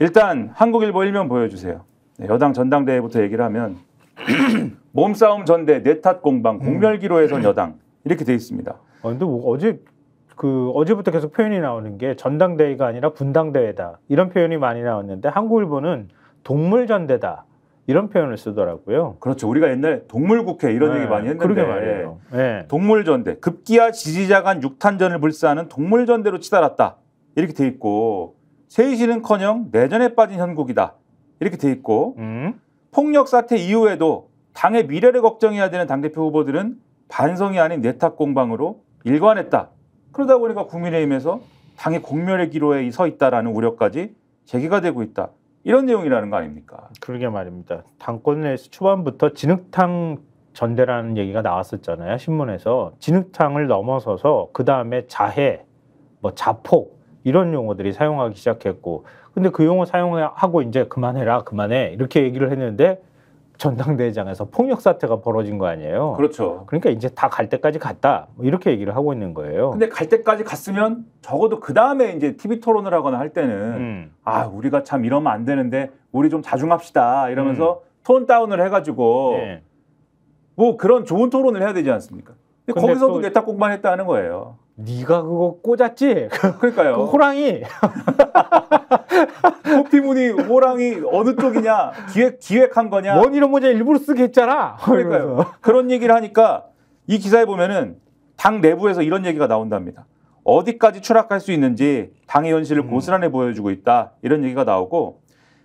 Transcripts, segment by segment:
일단 한국일보 일면 보여주세요. 네, 여당 전당대회부터 얘기를 하면 몸싸움 전대 내탓 공방 공멸기로에선 여당 이렇게 돼 있습니다. 어, 근데 뭐 어제 그 어제부터 계속 표현이 나오는 게 전당대회가 아니라 분당대회다 이런 표현이 많이 나왔는데 한국일보는 동물전대다 이런 표현을 쓰더라고요. 그렇죠. 우리가 옛날 동물국회 이런 네, 얘기 많이 했는데 그러게 말이에요. 네. 동물전대 급기야 지지자 간 육탄전을 불사하는 동물전대로 치달았다 이렇게 돼 있고 세이시는커녕 내전에 빠진 형국이다 이렇게 돼 있고 음. 폭력 사태 이후에도 당의 미래를 걱정해야 되는 당대표 후보들은 반성이 아닌 내탁 공방으로 일관했다. 그러다 보니까 국민의힘에서 당의 공멸의 기로에 서 있다라는 우려까지 제기가 되고 있다. 이런 내용이라는 거 아닙니까? 그러게 말입니다. 당권에서 초반부터 진흙탕 전대라는 얘기가 나왔었잖아요. 신문에서 진흙탕을 넘어서서 그 다음에 자해, 뭐 자폭 이런 용어들이 사용하기 시작했고, 근데 그 용어 사용하고 이제 그만해라, 그만해 이렇게 얘기를 했는데 전당대회장에서 폭력 사태가 벌어진 거 아니에요. 그렇죠. 그러니까 이제 다 갈 때까지 갔다 뭐 이렇게 얘기를 하고 있는 거예요. 근데 갈 때까지 갔으면 적어도 그 다음에 이제 TV 토론을 하거나 할 때는 음. 아 우리가 참 이러면 안 되는데 우리 좀 자중합시다 이러면서 톤 다운을 해가지고 네. 뭐 그런 좋은 토론을 해야 되지 않습니까? 근데 근데 거기서도 또- 내탁 공방 했다는 거예요. 네가 그거 꽂았지? 그러니까요. 그 호랑이 커피문이 호랑이 어느 쪽이냐 기획 기획한 거냐 원이로 모자 일부러 쓰게 했잖아. 그러니까요. 그런 얘기를 하니까 이 기사에 보면은 당 내부에서 이런 얘기가 나온답니다 어디까지 추락할 수 있는지 당의 현실을 음. 고스란히 보여주고 있다 이런 얘기가 나오고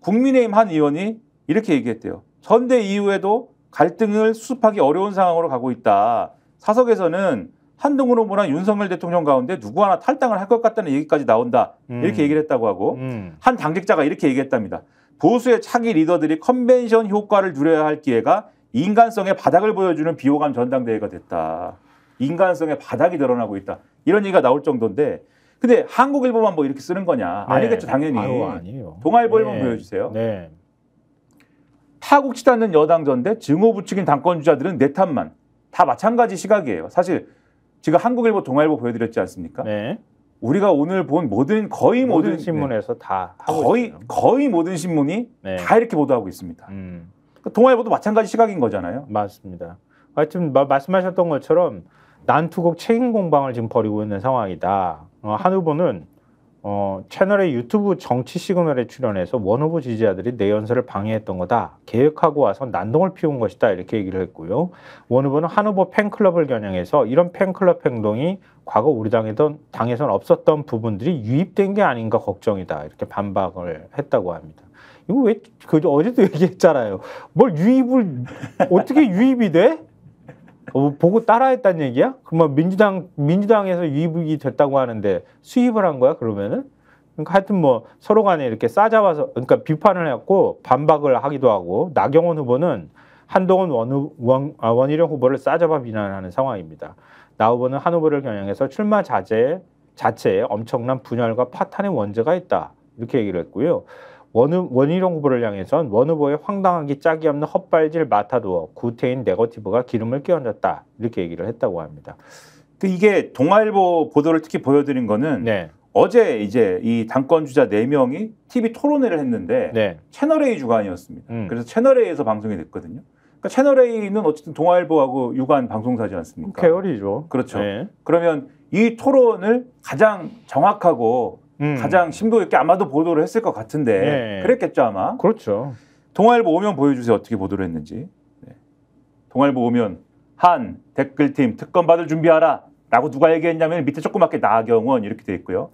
국민의힘 한 의원이 이렇게 얘기했대요 선대 이후에도 갈등을 수습하기 어려운 상황으로 가고 있다 사석에서는 한동훈 후보나 윤석열 대통령 가운데 누구 하나 탈당을 할 것 같다는 얘기까지 나온다 이렇게 음. 얘기를 했다고 하고 음. 한 당직자가 이렇게 얘기했답니다. 보수의 차기 리더들이 컨벤션 효과를 누려야 할 기회가 인간성의 바닥을 보여주는 비호감 전당대회가 됐다. 인간성의 바닥이 드러나고 있다. 이런 얘기가 나올 정도인데 근데 한국일보만 뭐 이렇게 쓰는 거냐? 아니겠죠 당연히. 네. 아유, 아니에요. 동아일보 일본 보여주세요. 네. 파국 치닫는 여당 전대 증오 부추긴 당권 주자들은 내 탓만 다 마찬가지 시각이에요. 사실 지금 한국일보 동아일보 보여드렸지 않습니까? 네. 우리가 오늘 본 모든 거의 모든, 모든 신문에서 다 네, 하고 거의 있어요. 거의 모든 신문이 네. 다 이렇게 보도하고 있습니다. 음. 동아일보도 마찬가지 시각인 거잖아요. 맞습니다. 하여튼 마- 말씀하셨던 것처럼 난투국 책임 공방을 지금 벌이고 있는 상황이다. 어, 한 후보는 어, 채널의 유튜브 정치 시그널에 출연해서 원 후보 지지자들이 내 연설을 방해했던 거다. 계획하고 와서 난동을 피운 것이다. 이렇게 얘기를 했고요. 원 후보는 한 후보 팬클럽을 겨냥해서 이런 팬클럽 행동이 과거 우리 당에던 당에선 없었던 부분들이 유입된 게 아닌가 걱정이다. 이렇게 반박을 했다고 합니다. 이거 왜 그 어제도 얘기했잖아요. 뭘 유입을 어떻게 유입이 돼? 어, 보고 따라했단 얘기야? 그러면 민주당 민주당에서 유입이 됐다고 하는데 수입을 한 거야 그러면은? 그러니까 하여튼 뭐 서로 간에 이렇게 싸잡아서 그러니까 비판을 했고 반박을 하기도 하고 나경원 후보는 한동훈 원, 후- 원, 아, 원희룡 후보를 싸잡아 비난하는 상황입니다. 나 후보는 한 후보를 겨냥해서 출마 자제 자체에 엄청난 분열과 파탄의 원죄가 있다 이렇게 얘기를 했고요. 원, 후- 원희룡 후보를 향해선 원 후보의 황당하기 짝이 없는 헛발질 마타도어 구태인 네거티브가 기름을 끼얹었다 이렇게 얘기를 했다고 합니다. 그 이게 동아일보 보도를 특히 보여드린 거는 네, 어제 이제 이 당권 주자 네 명이 TV 토론회를 했는데 네, 채널 A 주관이었습니다. 음. 그래서 채널 A에서 방송이 됐거든요. 그러니까 채널 A는 어쨌든 동아일보하고 유관 방송사지 않습니까? 계열이죠. 그렇죠. 네. 그러면 이 토론을 가장 정확하고 음. 가장 심도 있게 아마도 보도를 했을 것 같은데 네. 그랬겠죠 아마. 그렇죠. 동아일보 오면 보여주세요 어떻게 보도를 했는지. 네. 동아일보 오면 한 댓글팀 특검 받을 준비하라. 라고 누가 얘기했냐면 밑에 조그맣게 나경원 이렇게 돼 있고요.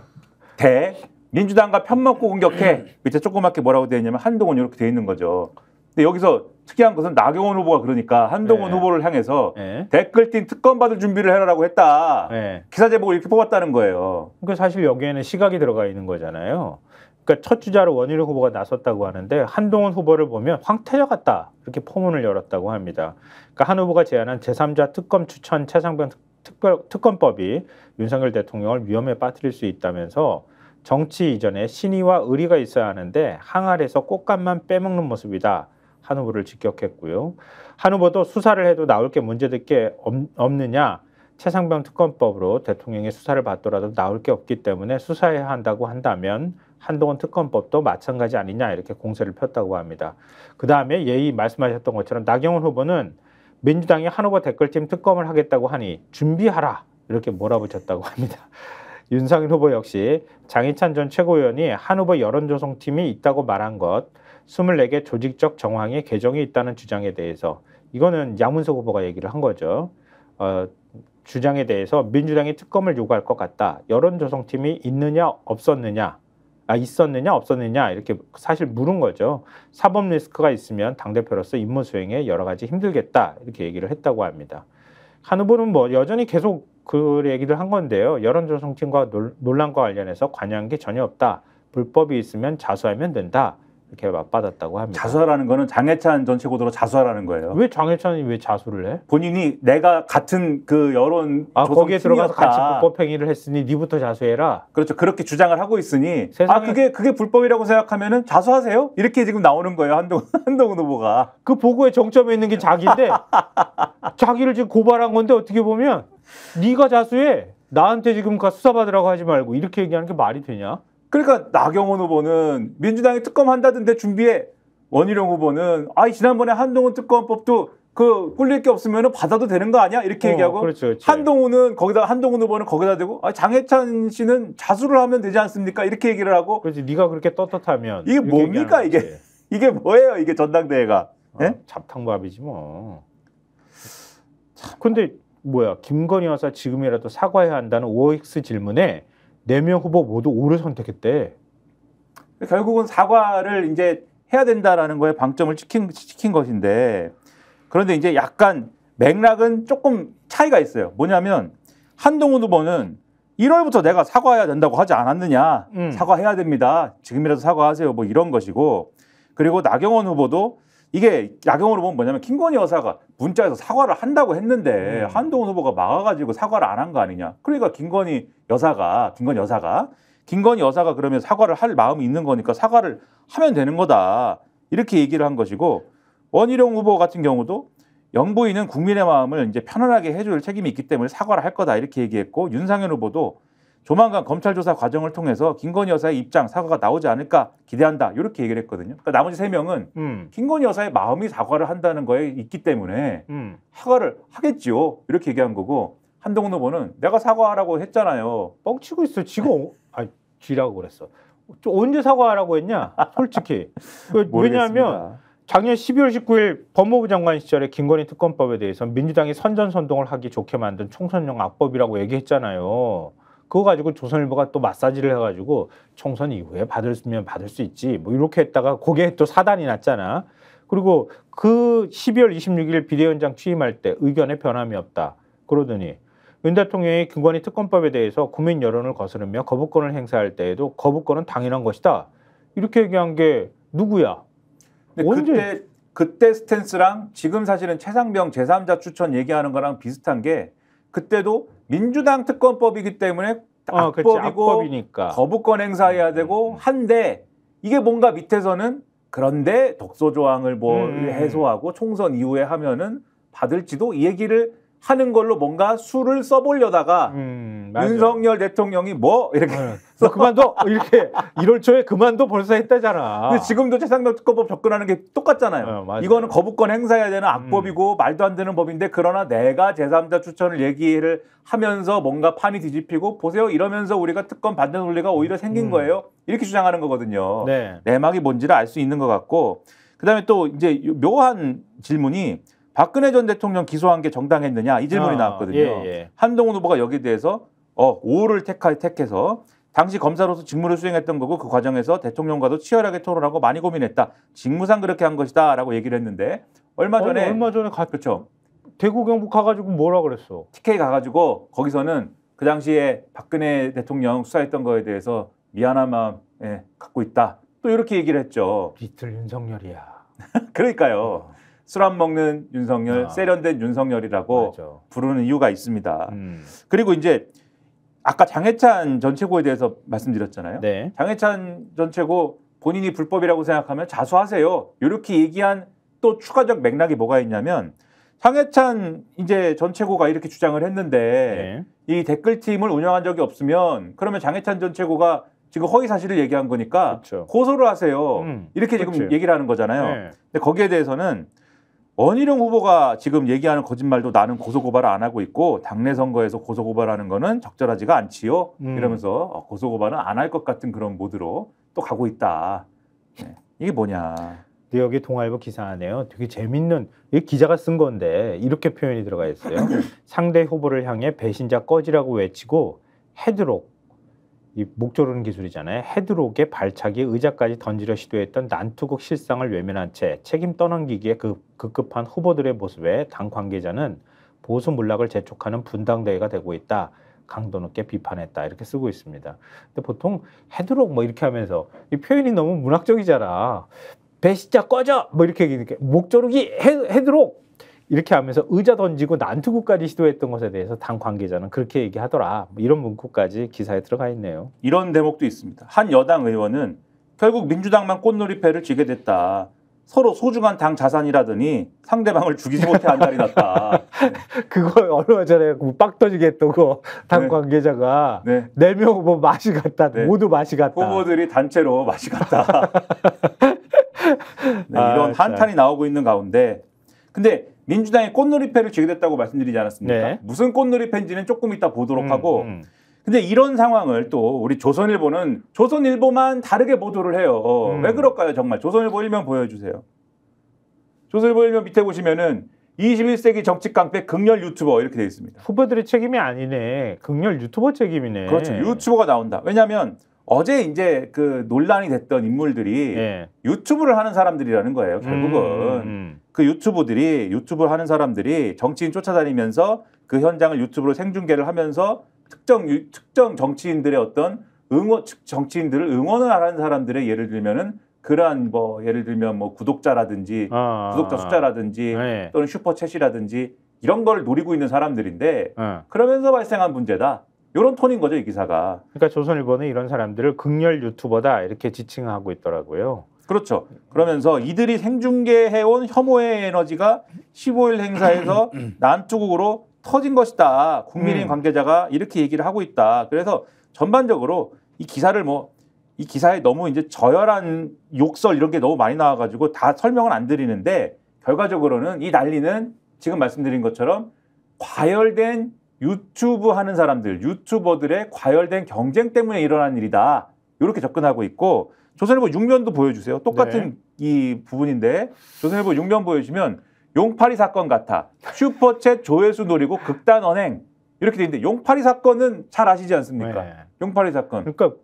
대 민주당과 편먹고 공격해 밑에 조그맣게 뭐라고 돼 있냐면 한동훈 이렇게 돼 있는 거죠. 근데 여기서 특이한 것은 나경원 후보가 그러니까 한동훈 네. 후보를 향해서 네. 댓글팀 특검 받을 준비를 해라라고 했다. 네. 기사 제목을 이렇게 뽑았다는 거예요. 그러니까 사실 여기에는 시각이 들어가 있는 거잖아요. 그러니까 첫 주자로 원희룡 후보가 나섰다고 하는데 한동훈 후보를 보면 황태자 같다 이렇게 포문을 열었다고 합니다. 그러니까 한 후보가 제안한 제3자 특검 추천 최상병 특- 특별 특검법이 윤석열 대통령을 위험에 빠뜨릴 수 있다면서 정치 이전에 신의와 의리가 있어야 하는데 항아리에서 꽃감만 빼먹는 모습이다. 한 후보를 직격했고요. 한 후보도 수사를 해도 나올 게 문제될 게 없, 없느냐? 최상병 특검법으로 대통령의 수사를 받더라도 나올 게 없기 때문에 수사해야 한다고 한다면 한동훈 특검법도 마찬가지 아니냐 이렇게 공세를 폈다고 합니다. 그 다음에 예의 말씀하셨던 것처럼 나경원 후보는 민주당이 한 후보 댓글팀 특검을 하겠다고 하니 준비하라 이렇게 몰아붙였다고 합니다. 윤석열 후보 역시 장희찬 전 최고위원이 한 후보 여론조성팀이 있다고 말한 것 24개 조직적 정황에 개정이 있다는 주장에 대해서 이거는 양문석 후보가 얘기를 한 거죠. 어, 주장에 대해서 민주당이 특검을 요구할 것 같다. 여론조성팀이 있느냐 없었느냐 아, 있었느냐 없었느냐 이렇게 사실 물은 거죠. 사법 리스크가 있으면 당 대표로서 임무 수행에 여러 가지 힘들겠다 이렇게 얘기를 했다고 합니다. 한 후보는 뭐 여전히 계속 그 얘기를 한 건데요. 여론조성팀과 논란과 관련해서 관여한 게 전혀 없다. 불법이 있으면 자수하면 된다. 이렇게 맞받았다고 합니다. 자수하라는 거는 장해찬 전 최고도로 자수하라는 거예요. 왜 장해찬이 왜 자수를 해? 본인이 내가 같은 그 여론 아 거기에 들어가서 같이 불법행위를 했으니 니부터 자수해라. 그렇죠. 그렇게 주장을 하고 있으니 세상에... 아 그게 그게 불법이라고 생각하면은 자수하세요. 이렇게 지금 나오는 거예요. 한동훈 한동훈 후보가 그 보고의 정점에 있는 게 자기인데 자기를 지금 고발한 건데 어떻게 보면 네가 자수해. 나한테 지금 가 수사받으라고 하지 말고 이렇게 얘기하는 게 말이 되냐? 그러니까 나경원 후보는 민주당이 특검 한다던데 준비해. 원희룡 후보는 아 지난번에 한동훈 특검법도 그 꿀릴 게 없으면 받아도 되는 거 아니야? 이렇게 어, 얘기하고 그렇죠, 그렇죠. 한동훈은 거기다 한동훈 후보는 거기다 대고 아, 장해찬 씨는 자수를 하면 되지 않습니까? 이렇게 얘기를 하고 그렇지 네가 그렇게 떳떳하면 이게 뭡니까 이게 이게 뭐예요 이게 전당대회가 어, 네? 잡탕밥이지 뭐. 근데 뭐야 김건희 여사 지금이라도 사과해야 한다는 OX 질문에 네 명 후보 모두 오를 선택했대. 결국은 사과를 이제 해야 된다라는 거에 방점을 찍힌, 찍힌 것인데 그런데 이제 약간 맥락은 조금 차이가 있어요. 뭐냐면 한동훈 후보는 1월부터 내가 사과해야 된다고 하지 않았느냐. 음. 사과해야 됩니다. 지금이라도 사과하세요. 뭐 이런 것이고 그리고 나경원 후보도 이게 야경으로 보면 뭐냐면 김건희 여사가 문자에서 사과를 한다고 했는데 음. 한동훈 후보가 막아가지고 사과를 안 한 거 아니냐. 그러니까 김건희 여사가 김건희 여사가 김건희 여사가 그러면 사과를 할 마음이 있는 거니까 사과를 하면 되는 거다. 이렇게 얘기를 한 것이고 원희룡 후보 같은 경우도 영부인은 국민의 마음을 이제 편안하게 해줄 책임이 있기 때문에 사과를 할 거다 이렇게 얘기했고 윤상현 후보도 조만간 검찰 조사 과정을 통해서 김건희 여사의 입장 사과가 나오지 않을까 기대한다 이렇게 얘기를 했거든요. 그러니까 나머지 세 명은 음. 김건희 여사의 마음이 사과를 한다는 거에 있기 때문에 음. 사과를 하겠지요 이렇게 얘기한 거고 한동훈 후보는 내가 사과하라고 했잖아요. 뻥치고 있어. 지금 아 쥐라고 그랬어. 언제 사과하라고 했냐? 솔직히 그 왜냐하면 작년 12월 19일 법무부 장관 시절에 김건희 특검법에 대해서 민주당이 선전선동을 하기 좋게 만든 총선용 악법이라고 얘기했잖아요. 그거 가지고 조선일보가 또 마사지를 해가지고 총선 이후에 받을 수면 받을 수 있지 뭐 이렇게 했다가 거기에 또 사단이 났잖아. 그리고 그 12월 26일 비대위원장 취임할 때 의견에 변함이 없다. 그러더니 윤 대통령이 김건희 특검법에 대해서 국민 여론을 거스르며 거부권을 행사할 때에도 거부권은 당연한 것이다. 이렇게 얘기한 게 누구야? 언제? 그때 그때 스탠스랑 지금 사실은 최상병 제3자 추천 얘기하는 거랑 비슷한 게 그때도 민주당 특검법이기 때문에 어, 악법이고 거부권 행사해야 되고 음. 한데 이게 뭔가 밑에서는 그런데 독소 조항을 뭐 음. 해소하고 총선 이후에 하면은 받을지도 이 얘기를 하는 걸로 뭔가 수를 써보려다가 음, 윤석열 대통령이 뭐 이렇게 네. 너 그만둬 이렇게 1월 초에 그만둬 벌써 했다잖아. 근데 지금도 특검법 접근하는 게 똑같잖아요. 네, 이거는 거부권 행사해야 되는 악법이고 음. 말도 안 되는 법인데 그러나 내가 제3자 추천을 얘기를 하면서 뭔가 판이 뒤집히고 보세요 이러면서 우리가 특검 받는 논리가 오히려 생긴 음. 거예요. 이렇게 주장하는 거거든요. 네. 내막이 뭔지를 알 수 있는 것 같고 그다음에 또 이제 묘한 질문이 박근혜 전 대통령 기소한 게 정당했느냐 이 질문이 아, 나왔거든요. 예, 예. 한동훈 후보가 여기에 대해서 어, 오를 택하, 택해서 당시 검사로서 직무를 수행했던 거고 그 과정에서 대통령과도 치열하게 토론하고 많이 고민했다. 직무상 그렇게 한 것이다라고 얘기를 했는데 얼마 전에 아니, 얼마 전에 가, 그렇죠. 대구 경북 가가지고 뭐라 그랬어? TK 가가지고 거기서는 그 당시에 박근혜 대통령 수사했던 거에 대해서 미안한 마음 예, 갖고 있다. 또 이렇게 얘기를 했죠. 리틀 윤석열이야. 그러니까요. 어. 술안 먹는 윤석열, 아. 세련된 윤석열이라고 맞아. 부르는 이유가 있습니다. 음. 그리고 이제 아까 장해찬 전 최고에 대해서 말씀드렸잖아요. 네. 장해찬 전 최고 본인이 불법이라고 생각하면 자수하세요. 이렇게 얘기한 또 추가적 맥락이 뭐가 있냐면 장해찬 이제 전 최고가 이렇게 주장을 했는데 네. 이 댓글팀을 운영한 적이 없으면 그러면 장해찬 전 최고가 지금 허위 사실을 얘기한 거니까 그렇죠. 고소를 하세요. 음, 이렇게 지금 그렇지. 얘기를 하는 거잖아요. 네. 근데 거기에 대해서는 원희룡 후보가 지금 얘기하는 거짓말도 나는 고소 고발을 안 하고 있고 당내 선거에서 고소 고발하는 거는 적절하지가 않지요. 음. 이러면서 어, 고소 고발은 안 할 것 같은 그런 모드로 또 가고 있다. 네. 이게 뭐냐? 근데 여기 동아일보 기사 안에요. 되게 재밌는 이 기자가 쓴 건데 이렇게 표현이 들어가 있어요. 상대 후보를 향해 배신자 꺼지라고 외치고 헤드록 이 목 조르는 기술이잖아요. 헤드록에 발차기 의자까지 던지려 시도했던 난투국 실상을 외면한 채 책임 떠넘기기에 그 급급한 후보들의 모습에 당 관계자는 보수 문락을 재촉하는 분당대회가 되고 있다. 강도 높게 비판했다 이렇게 쓰고 있습니다. 근데 보통 헤드록 뭐 이렇게 하면서 이 표현이 너무 문학적이잖아. 배신자 꺼져 뭐 이렇게 이렇게 목조르기 헤, 헤드록 이렇게 하면서 의자 던지고 난투구까지 시도했던 것에 대해서 당 관계자는 그렇게 얘기하더라. 뭐 이런 문구까지 기사에 들어가 있네요. 이런 대목도 있습니다. 한 여당 의원은 결국 민주당만 꽃놀이패를 쥐게 됐다. 서로 소중한 당 자산이라더니 상대방을 죽이지 못해 한 달이 났다. 그거 얼마 전에 그빡 터지게 했던 거당 네. 관계자가 네. 네명뭐 맛이 같다. 네. 모두 맛이 같다. 후보들이 단체로 맛이 갔다. 네, 아, 이런 참. 한탄이 나오고 있는 가운데 근데 민주당이 꽃놀이패를 쥐게 됐다고 말씀드리지 않았습니까? 네. 무슨 꽃놀이패인지는 조금 이따 보도록 음, 하고 음. 근데 이런 상황을 또 우리 조선일보는 조선일보만 다르게 보도를 해요. 음. 왜 그럴까요? 정말 조선일보 일면 보여주세요. 조선일보 일면 밑에 보시면은 21세기 정치 깡패 극렬 유튜버 이렇게 돼 있습니다. 후보들의 책임이 아니네. 극렬 유튜버 책임이네. 그렇죠. 유튜버가 나온다. 왜냐하면 어제 이제 그 논란이 됐던 인물들이 예. 유튜브를 하는 사람들이라는 거예요. 결국은 음, 음. 그 유튜브들이 유튜브를 하는 사람들이 정치인 쫓아다니면서 그 현장을 유튜브로 생중계를 하면서 특정 유- 특정 정치인들의 어떤 응원 측- 정치인들을 응원을 하는 사람들의 예를 들면은 그러한 뭐 예를 들면 뭐 구독자라든지 아, 구독자 숫자라든지 네. 또는 슈퍼챗이라든지 이런 거를 노리고 있는 사람들인데 어. 그러면서 발생한 문제다. 이런 톤인 거죠 이 기사가. 그러니까 조선일보는 이런 사람들을 극렬 유튜버다 이렇게 지칭하고 있더라고요. 그렇죠. 그러면서 이들이 생중계해온 혐오의 에너지가 15일 행사에서 난투국으로 터진 것이다. 국민의힘 음. 관계자가 이렇게 얘기를 하고 있다. 그래서 전반적으로 이 기사를 뭐 이 기사에 너무 이제 저열한 욕설 이런 게 너무 많이 나와가지고 다 설명은 안 드리는데 결과적으로는 이 난리는 지금 말씀드린 것처럼 과열된 유튜브 하는 사람들, 유튜버들의 과열된 경쟁 때문에 일어난 일이다. 이렇게 접근하고 있고 조선일보 6면도 보여주세요. 똑같은 이 부분인데 조선일보 6면 보여주면 용파리 사건 같아. 슈퍼챗 조회수 노리고 극단 언행 이렇게 돼 있는데 용파리 사건은 잘 아시지 않습니까? 네. 용파리 사건. 그러니까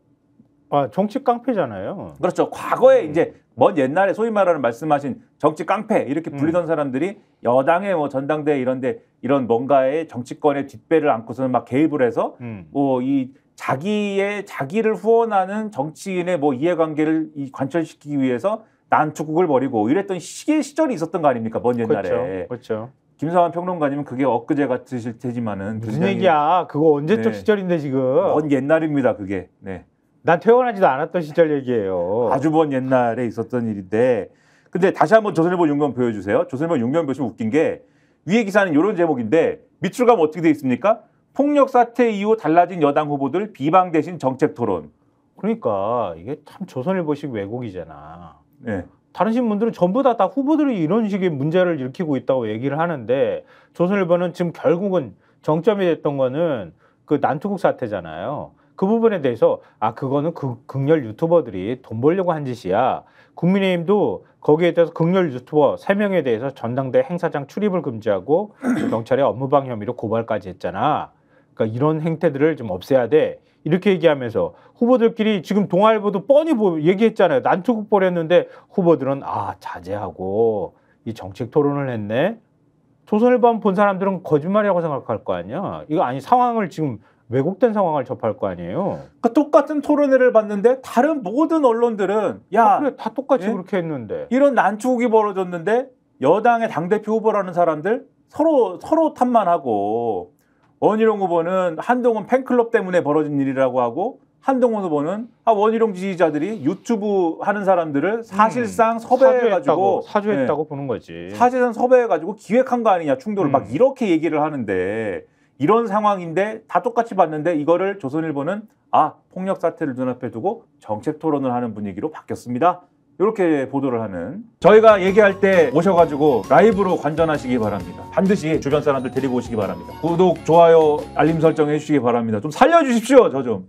아, 정치 깡패잖아요. 그렇죠. 과거에 이제 먼 옛날에 소위 말하는 말씀하신 정치 깡패 이렇게 불리던 사람들이 여당의 뭐 전당대 회 이런데 이런 뭔가의 정치권의 뒷배를 안고서는 막 개입을 해서 음. 뭐이 자기의 자기를 후원하는 정치인의 뭐 이해관계를 이 관철시키기 위해서 난투국을 벌이고 이랬던 시기 시절이 있었던 거 아닙니까? 먼 옛날에 그렇죠. 그렇죠. 김성환 평론가님은 그게 엊그제 같으실 테지만은 무슨 얘기야? 그거 언제적 네. 시절인데 지금? 먼 옛날입니다. 그게 네. 난 태어나지도 않았던 시절 얘기예요. 아주 먼 옛날에 있었던 일인데 근데 다시 한번 조선일보 6면 보여주세요. 조선일보 6면 보시면 웃긴 게 위에 기사는 이런 제목인데 밑줄 가면 어떻게 돼 있습니까? 폭력 사태 이후 달라진 여당 후보들 비방 대신 정책 토론. 그러니까 이게 참 조선일보식 왜곡이잖아. 네. 다른 신문들은 전부 다, 다 후보들이 이런 식의 문제를 일으키고 있다고 얘기를 하는데 조선일보는 지금 결국은 정점이 됐던 거는 그 난투국 사태잖아요. 그 부분에 대해서 아 그거는 그 극렬 유튜버들이 돈 벌려고 한 짓이야. 국민의힘도 거기에 대해서 극렬 유튜버 세명에 대해서 전당대 행사장 출입을 금지하고 경찰에 업무방 혐의로 고발까지 했잖아. 그러니까 이런 행태들을 좀 없애야 돼. 이렇게 얘기하면서 후보들끼리 지금 동아일보도 뻔히 뭐 얘기했잖아요. 난투국 벌였는데 후보들은 아 자제하고 이 정책 토론을 했네. 조선일보 본 사람들은 거짓말이라고 생각할 거 아니야. 이거 아니 상황을 지금 왜곡된 상황을 접할 거 아니에요. 그 똑같은 토론회를 봤는데 다른 모든 언론들은 야 아, 그래 다 똑같이 예? 그렇게 했는데. 이런 난투국이 벌어졌는데 여당의 당 대표 후보라는 사람들 서로 서로 탓만 하고 원희룡 후보는 한동훈 팬클럽 때문에 벌어진 일이라고 하고 한동훈 후보는 아 원희룡 지지자들이 유튜브 하는 사람들을 사실상 섭외해가지고 음, 사주했다고, 사주했다고 보는 거지. 네. 사실상 섭외해가지고 기획한 거 아니냐 충돌을 음. 막 이렇게 얘기를 하는데 이런 상황인데 다 똑같이 봤는데 이거를 조선일보는 아 폭력 사태를 눈앞에 두고 정책 토론을 하는 분위기로 바뀌었습니다. 이렇게 보도를 하는 저희가 얘기할 때 오셔가지고 라이브로 관전하시기 바랍니다. 반드시 주변 사람들 데리고 오시기 바랍니다. 구독, 좋아요, 알림 설정 해주시기 바랍니다. 좀 살려주십시오, 저 좀.